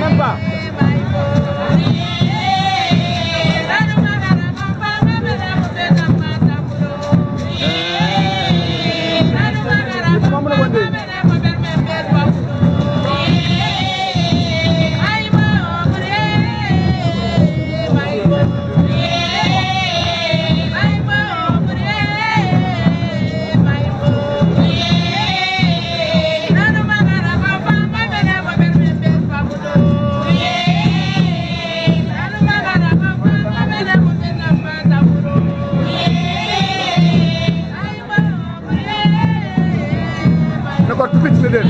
妈宝 Bak bu bitmedi.